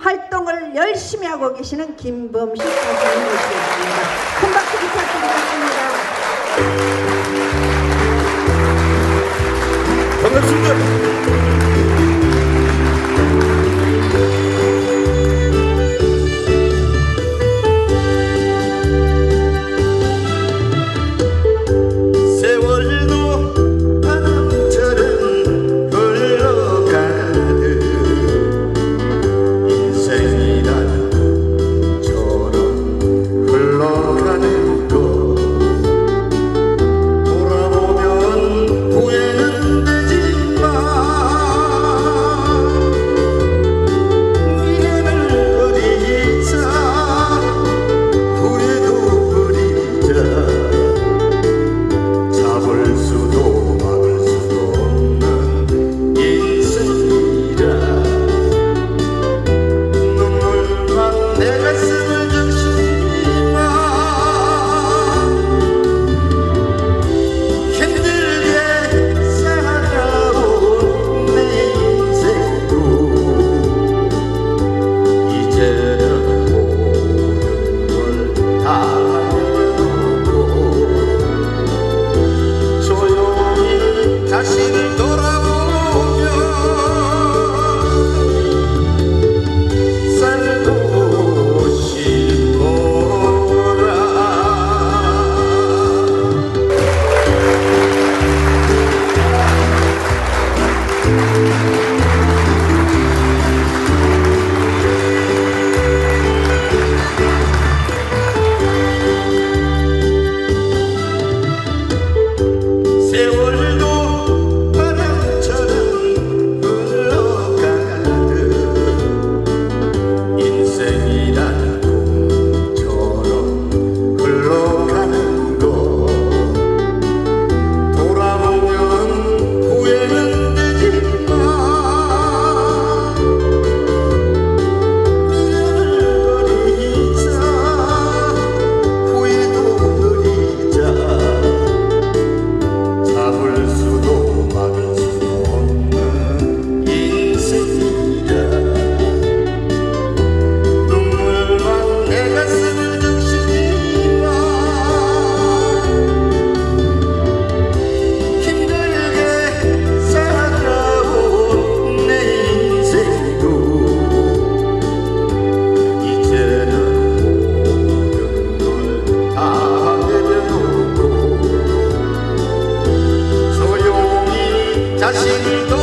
활동을 열심히 하고 계시는 김범식 선생님 모시겠습니다. 큰 박수 부탁드리겠습니다. 반갑습니다. Achei